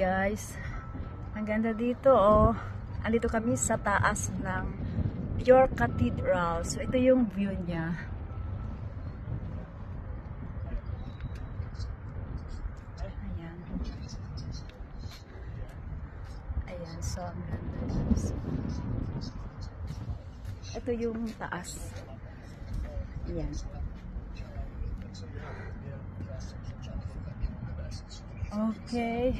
guys. Ang ganda dito oh. Andito kami sa taas ng York Cathedral. So ito yung view niya. Ayan. Ayan, so ang ganda. Ito yung taas. Ayan. Okay.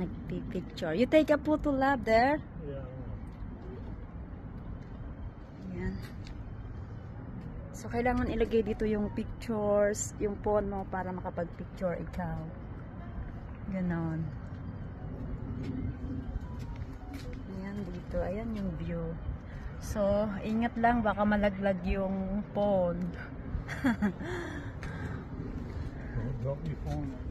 Nagpipicture. You take a photo lab there? Ayan. So, kailangan ilagay dito yung pictures, yung phone mo para makapag-picture ikaw. Ganon. Ayan dito. Ayan yung view. So, ingat lang baka malaglag yung phone. Drop your phone.